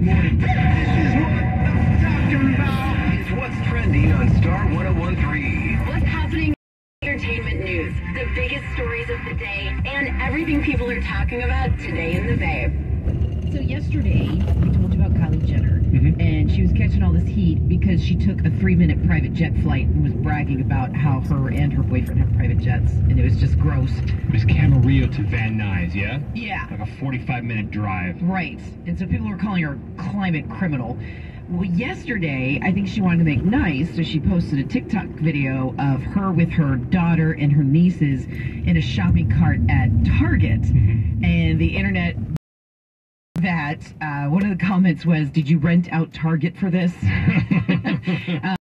Marcus and Corey, good morning. This is what I'm talking about. It's what's trending on Star 1013. What's happening in entertainment news, the biggest stories of the day, and everything people are talking about today in the Bay. So yesterday, we told you about Kylie Jenner, Mhm. and she was catching all this heat because she took a three-minute private jet flight and was bragging about how her and her boyfriend have private jets, and it was just gross. It was Camarillo to Van Nuys, yeah? Yeah. Like a 45 minute drive. Right. And so people were calling her climate criminal. Well, yesterday, I think she wanted to make nice, so she posted a TikTok video of her with her daughter and her nieces in a shopping cart at Target. Mm-hmm. And the internet that uh, one of the comments was, "Did you rent out Target for this?" Uh,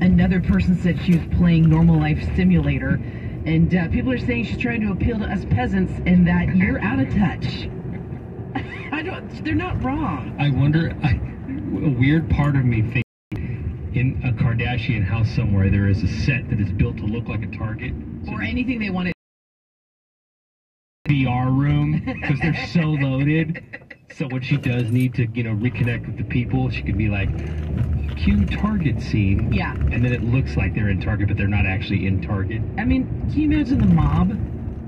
Another person said she was playing normal life simulator, and uh, people are saying she's trying to appeal to us peasants and that you're out of touch. I don't. They're not wrong. I wonder, I, a weird part of me thinks in a Kardashian house somewhere there is a set that is built to look like a Target. So Or anything they want to. VR room because they're so loaded. So when she does need to, you know, reconnect with the people, she could be like, cue Target scene. Yeah. And then it looks like they're in Target, but they're not actually in Target. I mean, can you imagine the mob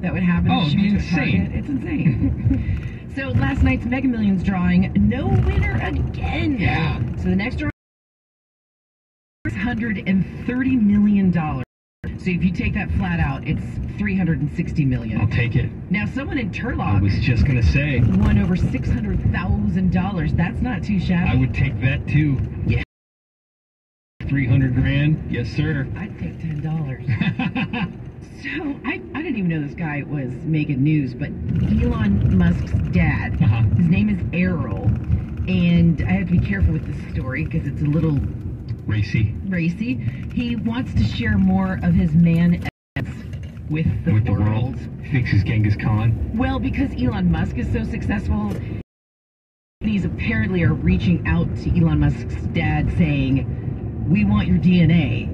that would happen? Oh, it'd be went to Target? insane. It's insane. so last night's Mega Millions drawing, no winner again. Yeah. So the next drawing, six hundred and thirty million dollars. So if you take that flat out, it's three hundred and sixty million. I'll take it. Now, someone in Turlock I was just gonna say, won over six hundred thousand dollars. That's not too shabby. I would take that too. Yeah. 300 grand? Yes, sir. I'd take ten dollars. So I, I didn't even know this guy was making news, but Elon Musk's dad, Uh-huh. his name is Errol, and I have to be careful with this story because it's a little Racy. racy. He wants to share more of his man with the with the world. world. He thinks he's Genghis Khan. Well, because Elon Musk is so successful, companies apparently are reaching out to Elon Musk's dad saying, "We want your DNA."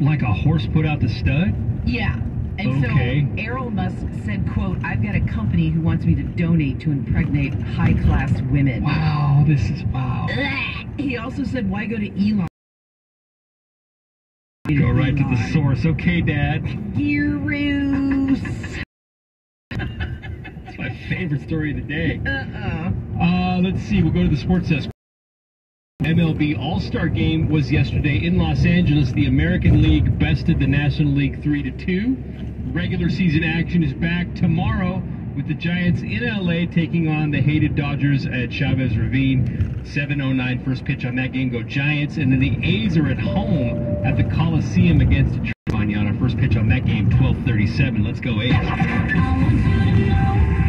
Like a horse put out the stud? Yeah. And Okay. so Errol Musk said, quote, I've got a company who wants me to donate to impregnate high class women. Wow, this is wow. He also said, why go to Elon? Go right to the source. Okay, Dad. Heroes. It's my favorite story of the day. uh-uh. Uh, let's see. We'll go to the sports desk. MLB All-Star Game was yesterday in Los Angeles. The American League bested the National League 3 to 2. Regular season action is back tomorrow with the Giants in LA taking on the hated Dodgers at Chavez Ravine. 7:09 first pitch on that game go Giants and then the A's are at home at the Coliseum against Detroit. Manana first pitch on that game 12:37. Let's go A's.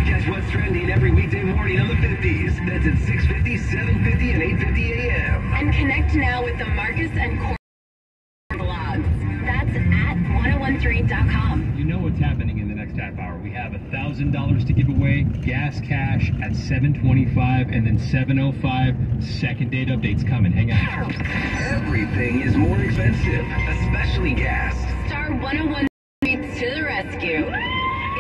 Catch what's trending every weekday morning on the 50s. That's at 650, 750, and 850 a.m. And connect now with the Marcus and Corey 1013.com. You know what's happening in the next half hour. We have a thousand dollars to give away, gas cash at 725 and then 705. Second date updates coming. Hang on. Everything is more expensive, especially gas. Star 101 meets to the rescue.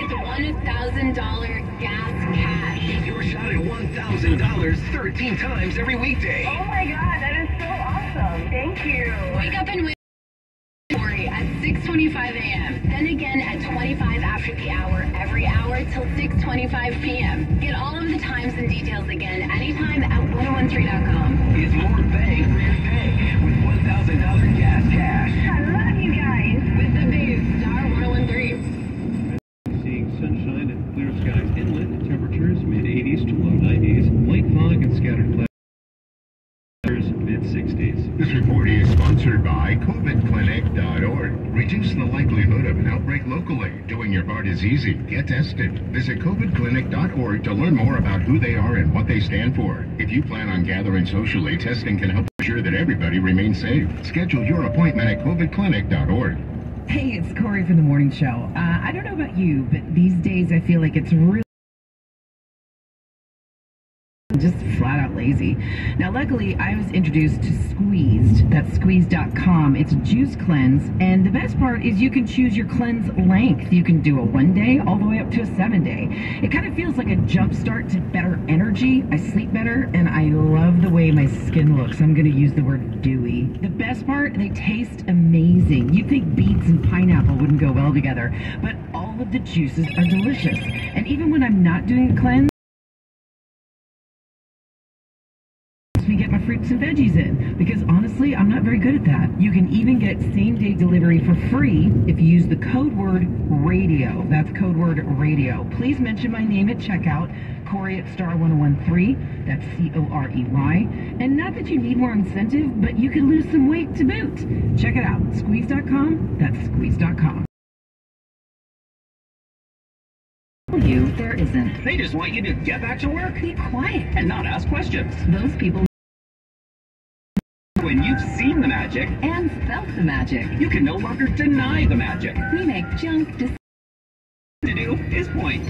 It's $1,000 gas cash. Get your shot at $1,000 13 times every weekday. Oh my god, that is so awesome. Thank you. Wake up and win at 6.25 a.m. Then again at 25 after the hour, every hour till 6.25 p.m. Get all of the times and details again anytime at 1013.com. It's more bang for your pay with $1,000 gas cash. I love you guys. With the big Star 1013. Seeing sunshine and clear skies inland, temperatures mid 80s to low 90s, light fog and scattered clouds mid 60s. This report is sponsored by COVIDClinic.org. Reduce the likelihood of an outbreak locally. Doing your part is easy. Get tested. Visit COVIDClinic.org to learn more about who they are and what they stand for. If you plan on gathering socially, testing can help ensure that everybody remains safe. Schedule your appointment at COVIDClinic.org. Hey, it's Corey from the morning show. Uh, I don't know about you, but these days I feel like it's really just flat out lazy. Now, luckily, I was introduced to Squeezed. That's squeezed.com. It's a juice cleanse, and the best part is you can choose your cleanse length. You can do a one day all the way up to a seven day. It kind of feels like a jump start to better energy. I sleep better, and I love the way my skin looks. I'm going to use the word dewy. The best part, they taste amazing. You'd think beets and pineapple wouldn't go well together, but all of the juices are delicious. And even when I'm not doing a cleanse, me get my fruits and veggies in because honestly I'm not very good at that. You can even get same day delivery for free if you use the code word radio. That's code word radio. Please mention my name at checkout, Corey at star 1013. That's C O R E Y. And not that you need more incentive, but you can lose some weight to boot. Check it out. Squeeze.com. That's squeeze.com. You, there isn't. They just want you to get back to work Be quiet. and not ask questions. Those people When you've seen the magic, and felt the magic. you can no longer deny the magic. We make junk. To do is point.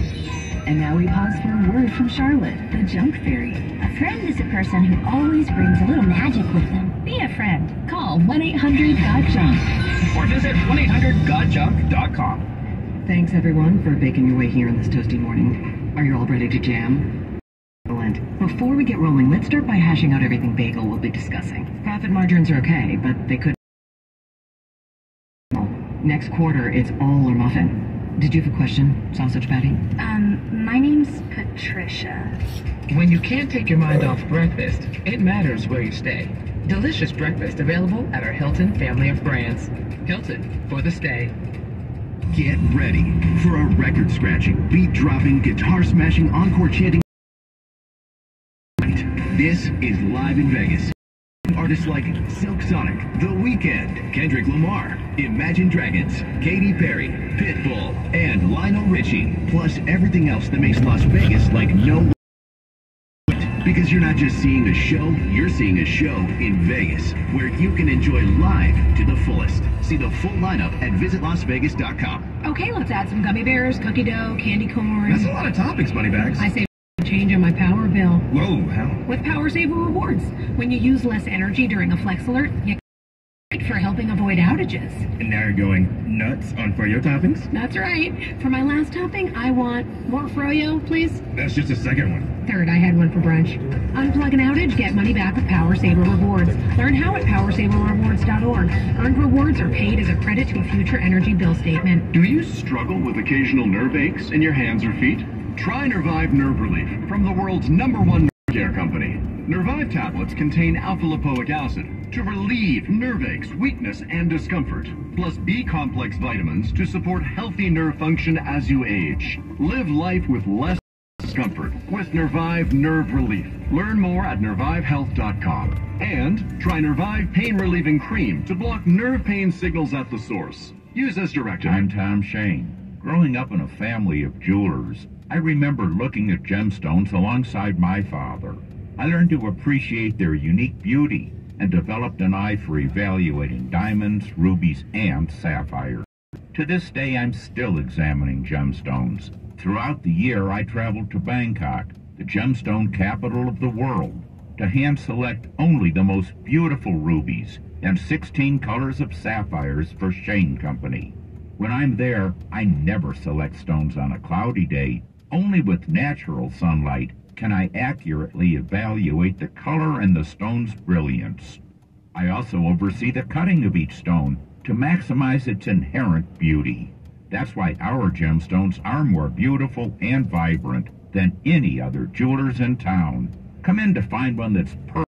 And now we pause for a word from Charlotte, the junk fairy. A friend is a person who always brings a little magic with them. Be a friend. Call 1-800-GOT-JUNK. Or visit 1-800-GOTJUNK.com. Thanks everyone for baking your way here on this toasty morning. Are you all ready to jam? Excellent. Before we get rolling, let's start by hashing out everything bagel will be discussing. Profit margins are okay, but they could. Next quarter, it's all or muffin. Did you have a question, sausage patty? Um, my name's Patricia. When you can't take your mind off breakfast, it matters where you stay. Delicious breakfast available at our Hilton family of brands. Hilton for the stay. Get ready for a record scratching, beat dropping, This is live in Vegas. Artists like Silk Sonic, The Weeknd, Kendrick Lamar, Imagine Dragons, Katy Perry, Pitbull, and Lionel Richie, plus everything else that makes Las Vegas like no because you're not just seeing a show, you're seeing a show in Vegas, where you can enjoy live to the fullest. See the full lineup at visitlasvegas.com. Okay, let's add some gummy bears, cookie dough, candy corn. That's a lot of topics, money bags. I say change on my power bill. Whoa, how? With Power Saver Rewards. When you use less energy during a flex alert, you get for helping avoid outages. And now you're going nuts on Froyo toppings? That's right. For my last topping, I want more froyo, please. That's just a second one. Third, I had one for brunch. Unplug an outage, get money back with Power Saver Rewards. Learn how at powersaverrewards.org. Earned rewards are paid as a credit to a future energy bill statement. Do you struggle with occasional nerve aches in your hands or feet? Try Nervive Nerve Relief from the world's number one nerve care company. Nervive tablets contain alpha lipoic acid to relieve nerve aches, weakness, and discomfort, plus B complex vitamins to support healthy nerve function as you age. Live life with less discomfort with Nervive Nerve Relief. Learn more at nervivehealth.com. And try Nervive Pain Relieving Cream to block nerve pain signals at the source. Use as directed. I'm Tom Shane. Growing up in a family of jewelers, I remember looking at gemstones alongside my father. I learned to appreciate their unique beauty and developed an eye for evaluating diamonds, rubies, and sapphires. To this day, I'm still examining gemstones. Throughout the year, I traveled to Bangkok, the gemstone capital of the world, to hand select only the most beautiful rubies and 16 colors of sapphires for Shane Company. When I'm there, I never select stones on a cloudy day. Only with natural sunlight can I accurately evaluate the color and the stone's brilliance. I also oversee the cutting of each stone to maximize its inherent beauty. That's why our gemstones are more beautiful and vibrant than any other jewelers in town. Come in to find one that's perfect.